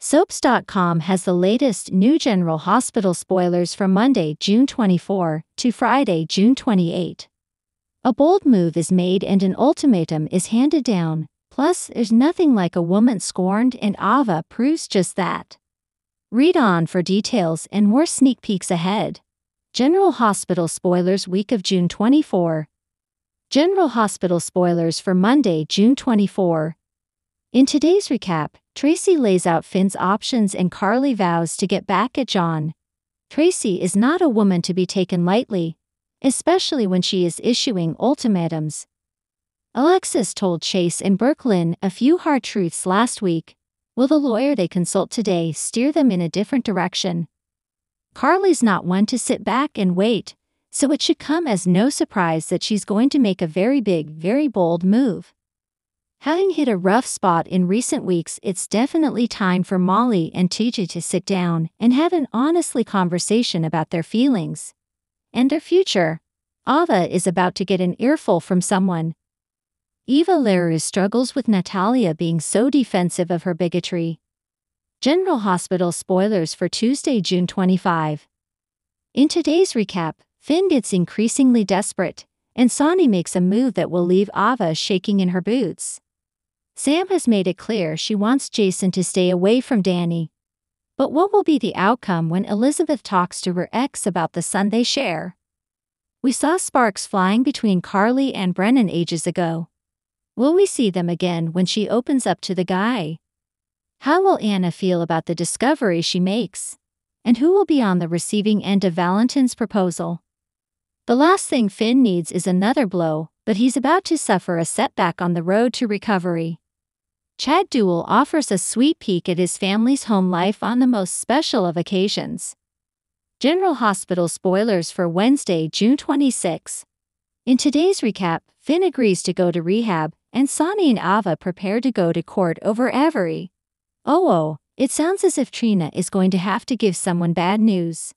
Soaps.com has the latest new General Hospital spoilers from Monday, June 24 to Friday, June 28. A bold move is made and an ultimatum is handed down. Plus, there's nothing like a woman scorned, and Ava proves just that. Read on for details and more sneak peeks ahead. General Hospital spoilers week of June 24. General Hospital spoilers for Monday, June 24. In today's recap, Tracy lays out Finn's options and Carly vows to get back at John. Tracy is not a woman to be taken lightly, especially when she is issuing ultimatums. Alexis told Chase and Brooklyn a few hard truths last week. Will the lawyer they consult today steer them in a different direction? Carly's not one to sit back and wait, so it should come as no surprise that she's going to make a very big, very bold move. Having hit a rough spot in recent weeks, it's definitely time for Molly and TJ to sit down and have an honestly conversation about their feelings and their future. Ava is about to get an earful from someone. Eva Leru struggles with Natalia being so defensive of her bigotry. General Hospital spoilers for Tuesday, June 25. In today's recap, Finn gets increasingly desperate, and Sonny makes a move that will leave Ava shaking in her boots. Sam has made it clear she wants Jason to stay away from Danny. But what will be the outcome when Elizabeth talks to her ex about the son they share? We saw sparks flying between Carly and Brennan ages ago. Will we see them again when she opens up to the guy? How will Anna feel about the discovery she makes? And who will be on the receiving end of Valentin's proposal? The last thing Finn needs is another blow, but he's about to suffer a setback on the road to recovery. Chad Duell offers a sweet peek at his family's home life on the most special of occasions. General Hospital spoilers for Wednesday, June 26. In today's recap, Finn agrees to go to rehab, and Sonny and Ava prepare to go to court over Avery. Oh, oh, it sounds as if Trina is going to have to give someone bad news.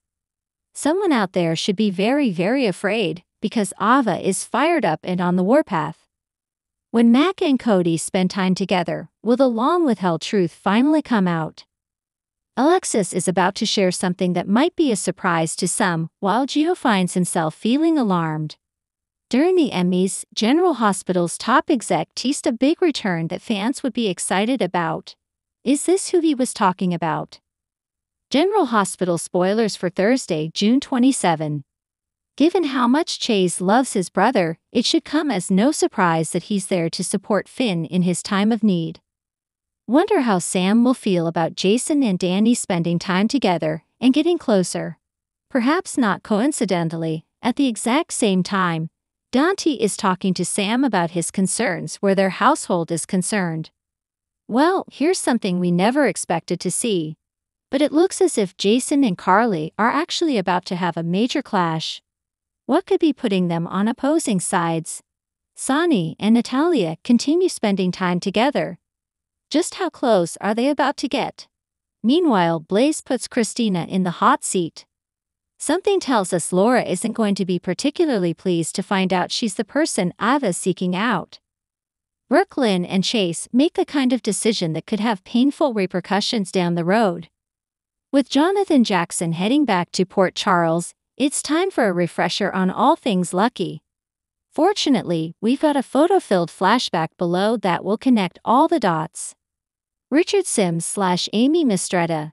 Someone out there should be very, very afraid, because Ava is fired up and on the warpath. When Mac and Cody spend time together, will the long withheld truth finally come out? Alexis is about to share something that might be a surprise to some, while Gio finds himself feeling alarmed. During the Emmys, General Hospital's top exec teased a big return that fans would be excited about. Is this who he was talking about? General Hospital spoilers for Thursday, June 27. Given how much Chase loves his brother, it should come as no surprise that he's there to support Finn in his time of need. Wonder how Sam will feel about Jason and Danny spending time together and getting closer. Perhaps not coincidentally, at the exact same time, Dante is talking to Sam about his concerns where their household is concerned. Well, here's something we never expected to see. But it looks as if Jason and Carly are actually about to have a major clash. What could be putting them on opposing sides? Sonny and Natalia continue spending time together. Just how close are they about to get? Meanwhile, Blaze puts Kristina in the hot seat. Something tells us Laura isn't going to be particularly pleased to find out she's the person Ava's seeking out. Brooklyn and Chase make the kind of decision that could have painful repercussions down the road. With Jonathan Jackson heading back to Port Charles, it's time for a refresher on all things Lucky. Fortunately, we've got a photo-filled flashback below that will connect all the dots. Richard Sims slash Amy Mistretta,